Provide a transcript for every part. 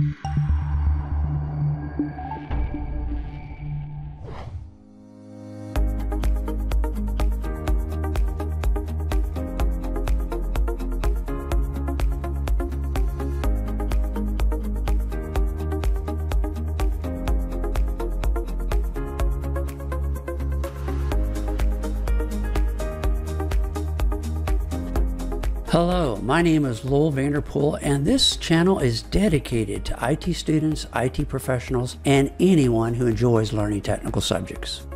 thank you Hello, my name is Lowell Vanderpool, and this channel is dedicated to IT students, IT professionals, and anyone who enjoys learning technical subjects.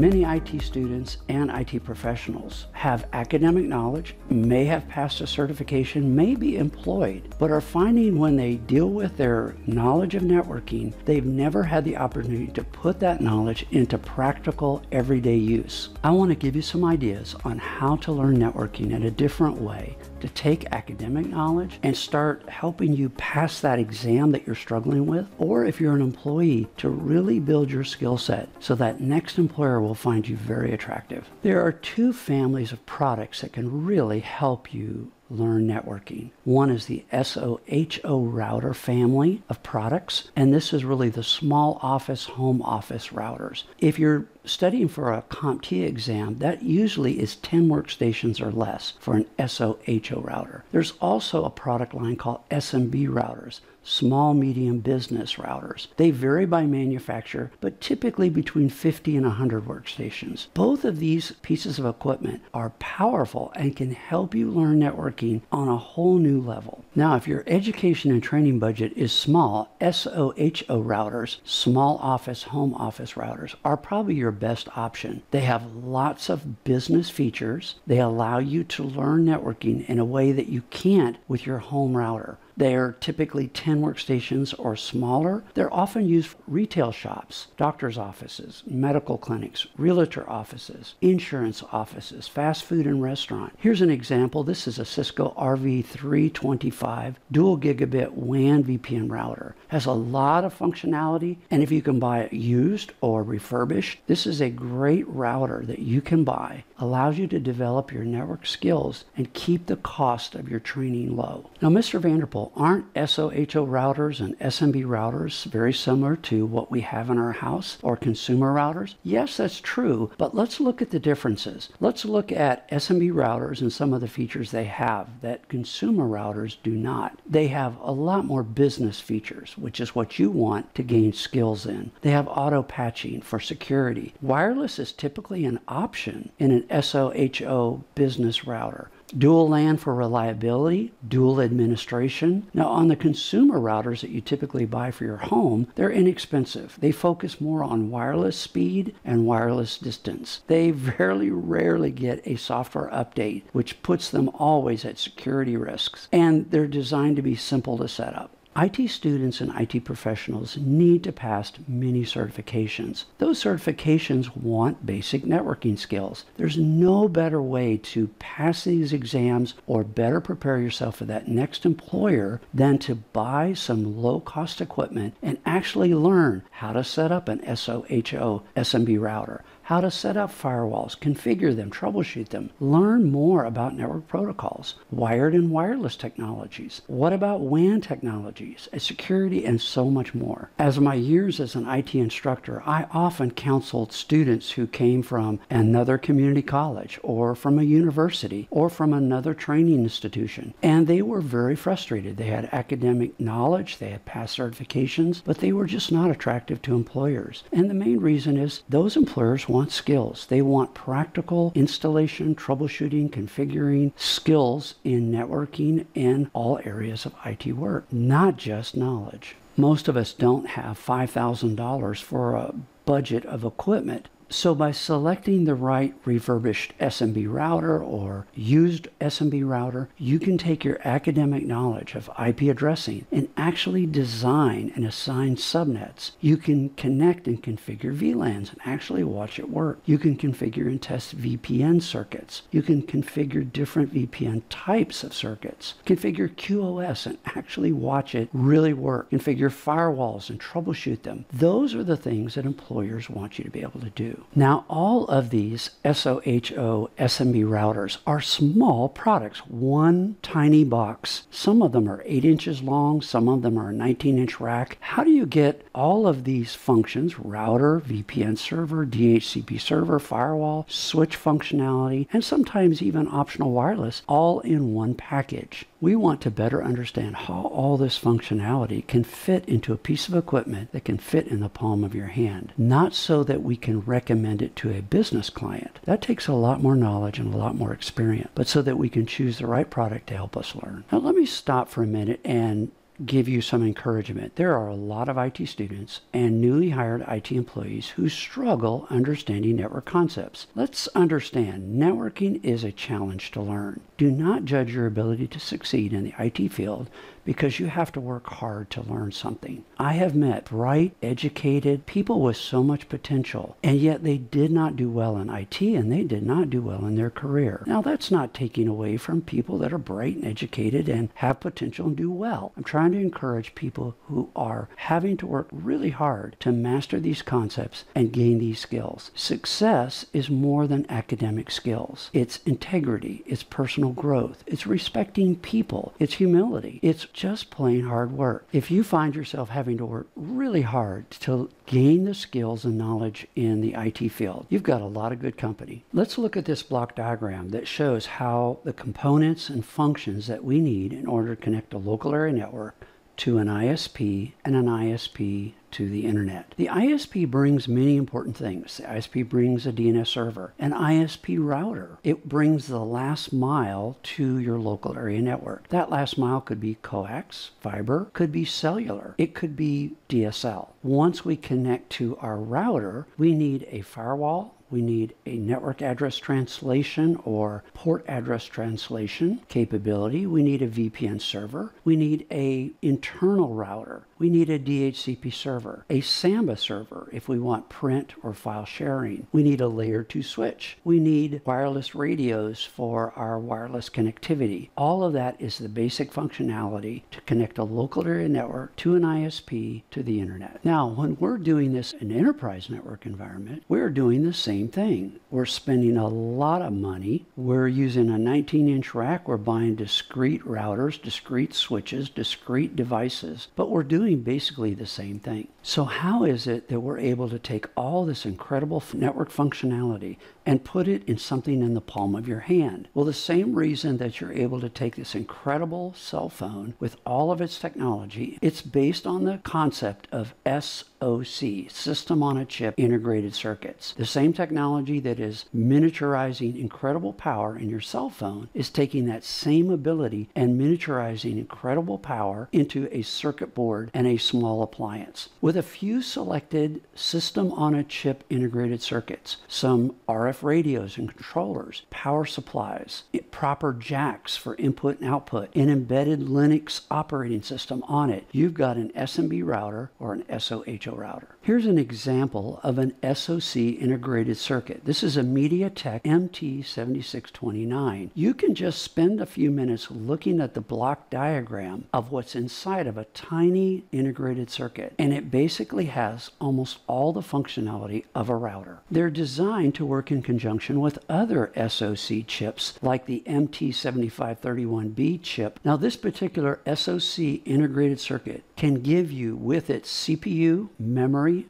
Many IT students and IT professionals have academic knowledge, may have passed a certification, may be employed, but are finding when they deal with their knowledge of networking, they've never had the opportunity to put that knowledge into practical everyday use. I want to give you some ideas on how to learn networking in a different way to take academic knowledge and start helping you pass that exam that you're struggling with, or if you're an employee, to really build your skill set so that next employer will find you very attractive. There are two families of products that can really help you learn networking. One is the SOHO router family of products, and this is really the small office, home office routers. If you're studying for a CompTIA exam, that usually is 10 workstations or less for an SOHO router. There's also a product line called SMB routers small medium business routers. They vary by manufacturer, but typically between 50 and 100 workstations. Both of these pieces of equipment are powerful and can help you learn networking on a whole new level. Now, if your education and training budget is small, SOHO routers, small office, home office routers, are probably your best option. They have lots of business features. They allow you to learn networking in a way that you can't with your home router. They're typically 10 workstations or smaller. They're often used for retail shops, doctor's offices, medical clinics, realtor offices, insurance offices, fast food and restaurant. Here's an example. This is a Cisco RV325 dual gigabit WAN VPN router. Has a lot of functionality, and if you can buy it used or refurbished, this is a great router that you can buy. Allows you to develop your network skills and keep the cost of your training low. Now, Mr. Vanderpool, aren't SOHO routers and SMB routers very similar to what we have in our house or consumer routers? Yes, that's true, but let's look at the differences. Let's look at SMB routers and some of the features they have that consumer routers do not. They have a lot more business features, which is what you want to gain skills in. They have auto patching for security. Wireless is typically an option in an SOHO business router dual LAN for reliability, dual administration. Now, on the consumer routers that you typically buy for your home, they're inexpensive. They focus more on wireless speed and wireless distance. They very rarely get a software update, which puts them always at security risks, and they're designed to be simple to set up. IT students and IT professionals need to pass many certifications. Those certifications want basic networking skills. There's no better way to pass these exams or better prepare yourself for that next employer than to buy some low cost equipment and actually learn how to set up an SOHO SMB router, how to set up firewalls, configure them, troubleshoot them, learn more about network protocols, wired and wireless technologies. What about WAN technologies, uh, security, and so much more? As my years as an IT instructor, I often counseled students who came from another community college or from a university or from another training institution, and they were very frustrated. They had academic knowledge, they had passed certifications, but they were just not attractive to employers. And the main reason is those employers want want skills. They want practical installation, troubleshooting, configuring skills in networking and all areas of IT work, not just knowledge. Most of us don't have $5,000 for a budget of equipment so by selecting the right refurbished SMB router or used SMB router, you can take your academic knowledge of IP addressing and actually design and assign subnets. You can connect and configure VLANs and actually watch it work. You can configure and test VPN circuits. You can configure different VPN types of circuits. Configure QoS and actually watch it really work. Configure firewalls and troubleshoot them. Those are the things that employers want you to be able to do. Now, all of these SOHO SMB routers are small products, one tiny box. Some of them are 8 inches long, some of them are a 19 inch rack. How do you get all of these functions router, VPN server, DHCP server, firewall, switch functionality, and sometimes even optional wireless all in one package? We want to better understand how all this functionality can fit into a piece of equipment that can fit in the palm of your hand, not so that we can recommend it to a business client. That takes a lot more knowledge and a lot more experience, but so that we can choose the right product to help us learn. Now, let me stop for a minute and give you some encouragement. There are a lot of IT students and newly hired IT employees who struggle understanding network concepts. Let's understand networking is a challenge to learn. Do not judge your ability to succeed in the IT field because you have to work hard to learn something. I have met bright, educated people with so much potential, and yet they did not do well in IT and they did not do well in their career. Now, that's not taking away from people that are bright and educated and have potential and do well. I'm trying to encourage people who are having to work really hard to master these concepts and gain these skills. Success is more than academic skills, it's integrity, it's personal growth, it's respecting people, it's humility, it's just plain hard work. If you find yourself having to work really hard to gain the skills and knowledge in the IT field, you've got a lot of good company. Let's look at this block diagram that shows how the components and functions that we need in order to connect a local area network to an ISP and an ISP to the internet. The ISP brings many important things. The ISP brings a DNS server, an ISP router. It brings the last mile to your local area network. That last mile could be coax, fiber, could be cellular, it could be DSL. Once we connect to our router, we need a firewall, we need a network address translation or port address translation capability. We need a VPN server. We need a internal router. We need a DHCP server, a Samba server if we want print or file sharing. We need a layer 2 switch. We need wireless radios for our wireless connectivity. All of that is the basic functionality to connect a local area network to an ISP to the internet. Now, when we're doing this in an enterprise network environment, we're doing the same thing. We're spending a lot of money. We're using a 19 inch rack. We're buying discrete routers, discrete switches, discrete devices, but we're doing doing basically the same thing. So, how is it that we're able to take all this incredible network functionality and put it in something in the palm of your hand? Well, the same reason that you're able to take this incredible cell phone with all of its technology, it's based on the concept of SoC, System on a Chip Integrated Circuits. The same technology that is miniaturizing incredible power in your cell phone is taking that same ability and miniaturizing incredible power into a circuit board and a small appliance. With a few selected system on a chip integrated circuits, some RF radios and controllers, power supplies, proper jacks for input and output, an embedded Linux operating system on it, you've got an SMB router or an SOHO router. Here's an example of an SoC integrated circuit. This is a MediaTek MT7629. You can just spend a few minutes looking at the block diagram of what's inside of a tiny integrated circuit, and it basically has almost all the functionality of a router. They're designed to work in conjunction with other SoC chips like the MT7531B chip. Now, this particular SoC integrated circuit can give you, with its CPU,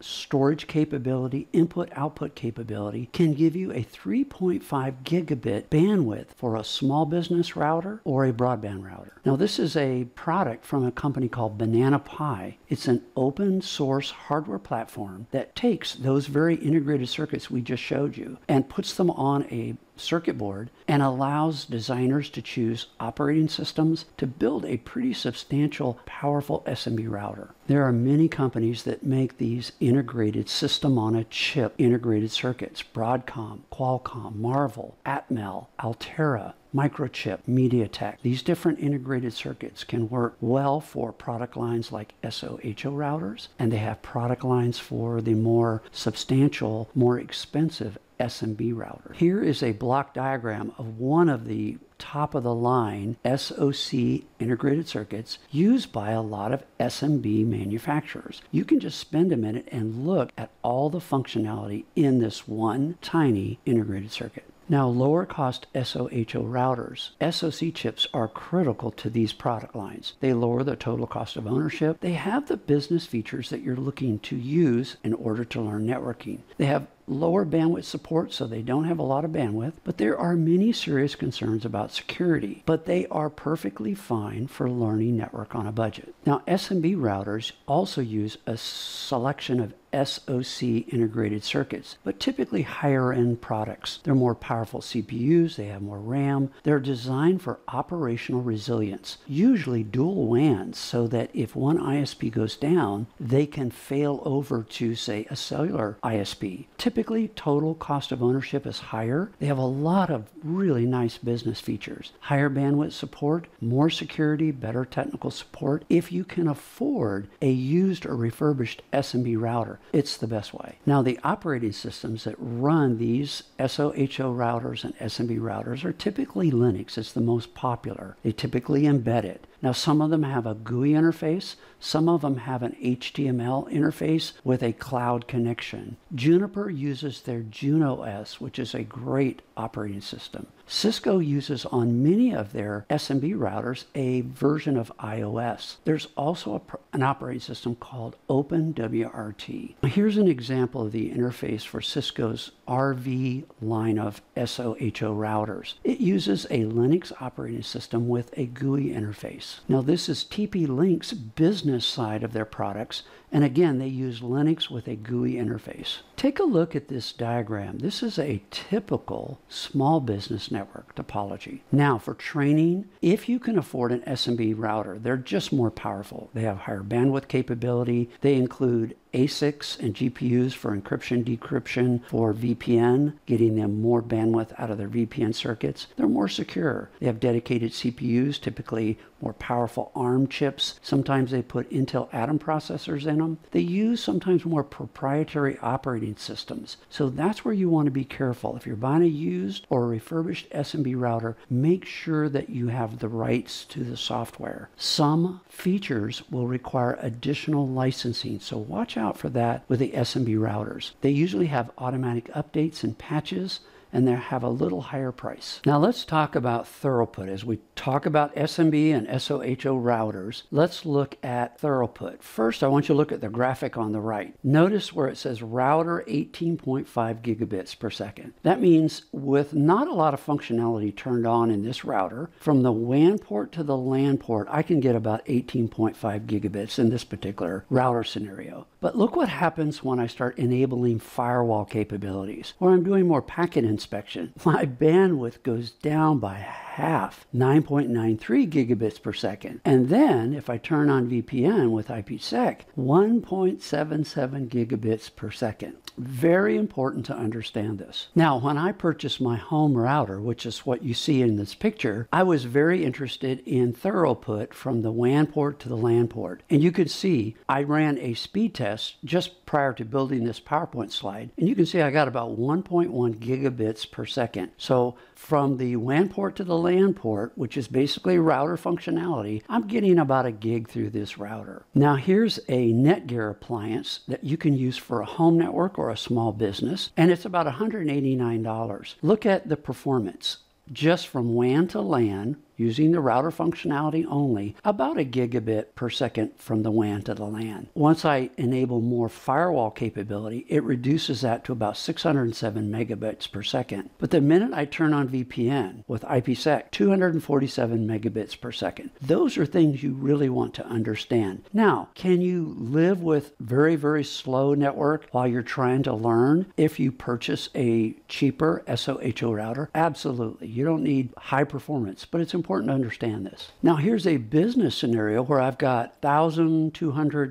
storage capability, input output capability, can give you a 3.5 gigabit bandwidth for a small business router or a broadband router. Now, this is a product from a company called Banana Pi. It's an open source hardware platform that takes those very integrated circuits we just showed you and puts them on a circuit board and allows designers to choose operating systems to build a pretty substantial, powerful SMB router. There are many companies that make these integrated system on a chip integrated circuits Broadcom, Qualcomm, Marvell, Atmel, Altera, Microchip, MediaTek. These different integrated circuits can work well for product lines like SOHO routers, and they have product lines for the more substantial, more expensive SMB router. Here is a block diagram of one of the top of the line SOC integrated circuits used by a lot of SMB manufacturers. You can just spend a minute and look at all the functionality in this one tiny integrated circuit. Now, lower cost SOHO routers, SOC chips are critical to these product lines. They lower the total cost of ownership. They have the business features that you're looking to use in order to learn networking. They have lower bandwidth support, so they don't have a lot of bandwidth, but there are many serious concerns about security. But they are perfectly fine for learning network on a budget. Now, SMB routers also use a selection of SOC integrated circuits, but typically higher end products. They're more powerful CPUs, they have more RAM, they're designed for operational resilience, usually dual WANs, so that if one ISP goes down, they can fail over to, say, a cellular ISP. Typically, total cost of ownership is higher. They have a lot of really nice business features higher bandwidth support, more security, better technical support. If you can afford a used or refurbished SMB router, it's the best way. Now, the operating systems that run these SOHO routers and SMB routers are typically Linux. It's the most popular. They typically embed it. Now, some of them have a GUI interface, some of them have an HTML interface with a cloud connection. Juniper uses their Junos, which is a great operating system. Cisco uses on many of their SMB routers a version of IOS. There's also a, an operating system called OpenWRT. Here's an example of the interface for Cisco's RV line of SOHO routers. It uses a Linux operating system with a GUI interface. Now, this is TP Link's business side of their products, and again, they use Linux with a GUI interface. Take a look at this diagram. This is a typical small business network topology. Now, for training, if you can afford an SMB router, they're just more powerful. They have higher bandwidth capability. They include ASICs and GPUs for encryption, decryption, for VPN, getting them more bandwidth out of their VPN circuits. They're more secure. They have dedicated CPUs, typically more powerful ARM chips. Sometimes they put Intel Atom processors in them. They use sometimes more proprietary operating systems. So that's where you want to be careful. If you're buying a used or a refurbished SMB router, make sure that you have the rights to the software. Some features will require additional licensing, so watch out for that with the SMB routers. They usually have automatic updates and patches and they have a little higher price. Now let's talk about throughput. As we talk about SMB and SOHO routers, let's look at throughput. First, I want you to look at the graphic on the right. Notice where it says router 18.5 gigabits per second. That means with not a lot of functionality turned on in this router, from the WAN port to the LAN port, I can get about 18.5 gigabits in this particular router scenario. But look what happens when I start enabling firewall capabilities, or I'm doing more packet inspection. My bandwidth goes down by half, 9.93 gigabits per second. And then if I turn on VPN with IPsec, 1.77 gigabits per second. Very important to understand this. Now, when I purchased my home router, which is what you see in this picture, I was very interested in throughput from the WAN port to the LAN port. And you can see I ran a speed test just prior to building this PowerPoint slide. And you can see I got about 1.1 gigabits per second. So from the WAN port to the LAN port, which is basically router functionality, I'm getting about a gig through this router. Now here's a Netgear appliance that you can use for a home network or a small business, and it's about $189. Look at the performance. Just from WAN to LAN, using the router functionality only, about a gigabit per second from the WAN to the LAN. Once I enable more firewall capability, it reduces that to about 607 megabits per second. But the minute I turn on VPN with IPsec, 247 megabits per second. Those are things you really want to understand. Now, can you live with very, very slow network while you're trying to learn if you purchase a cheaper SOHO router? Absolutely. You don't need high performance, but it's important important to understand this. Now, here's a business scenario where I've got $1,200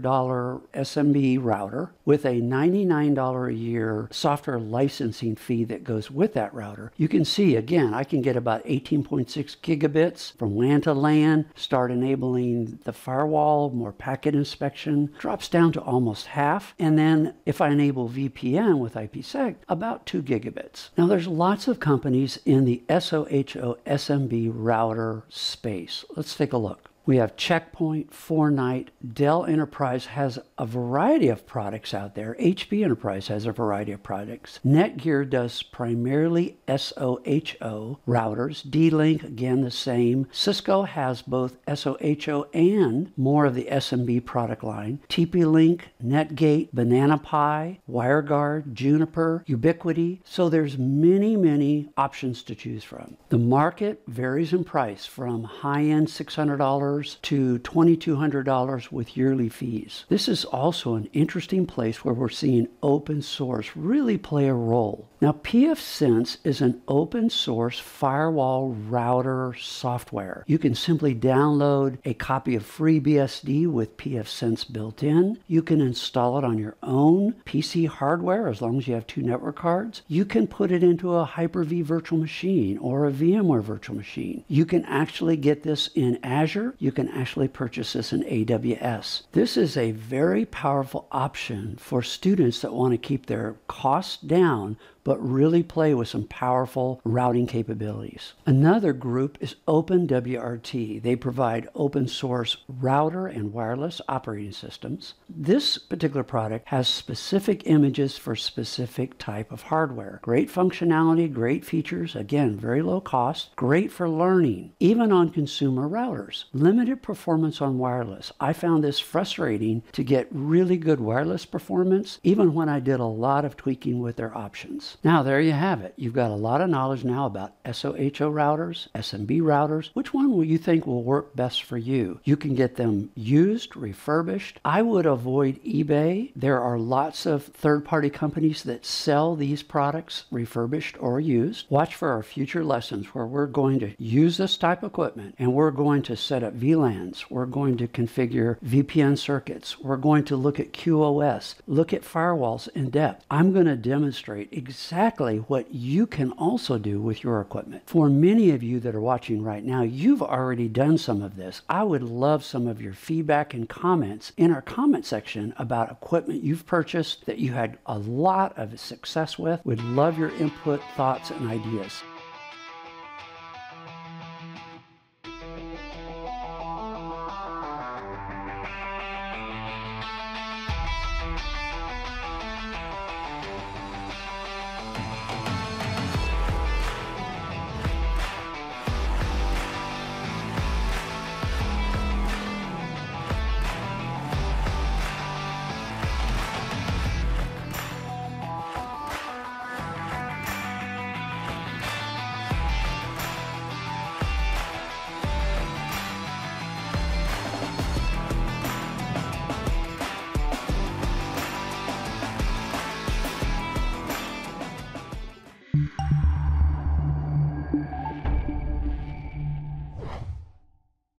SMB router with a $99 a year software licensing fee that goes with that router. You can see again, I can get about 18.6 gigabits from LAN to LAN, start enabling the firewall, more packet inspection, drops down to almost half. And then if I enable VPN with IPsec, about 2 gigabits. Now, there's lots of companies in the SOHO SMB router space. Let's take a look. We have Checkpoint, Fortinet, Dell Enterprise has a variety of products out there. HP Enterprise has a variety of products. Netgear does primarily SOHO routers. D-Link, again, the same. Cisco has both SOHO and more of the SMB product line. TP-Link, Netgate, Banana Pi, WireGuard, Juniper, Ubiquiti. So there's many, many options to choose from. The market varies in price from high-end $600 to $2,200 with yearly fees. This is also an interesting place where we're seeing open source really play a role. Now, pfSense is an open source firewall router software. You can simply download a copy of FreeBSD with pfSense built in. You can install it on your own PC hardware as long as you have two network cards. You can put it into a Hyper-V virtual machine or a VMware virtual machine. You can actually get this in Azure. You can actually purchase this in AWS. This is a very powerful option for students that want to keep their costs down but really play with some powerful routing capabilities. Another group is OpenWRT. They provide open source router and wireless operating systems. This particular product has specific images for specific type of hardware. Great functionality, great features, again, very low cost, great for learning, even on consumer routers. Limited performance on wireless. I found this frustrating to get really good wireless performance, even when I did a lot of tweaking with their options. Now, there you have it. You've got a lot of knowledge now about SOHO routers, SMB routers. Which one will you think will work best for you? You can get them used, refurbished. I would avoid eBay. There are lots of third party companies that sell these products refurbished or used. Watch for our future lessons where we're going to use this type of equipment and we're going to set up VLANs. We're going to configure VPN circuits. We're going to look at QoS, look at firewalls in depth. I'm going to demonstrate exactly exactly what you can also do with your equipment. For many of you that are watching right now, you've already done some of this. I would love some of your feedback and comments in our comment section about equipment you've purchased that you had a lot of success with. Would love your input, thoughts, and ideas.